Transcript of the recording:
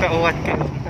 Kau kayo.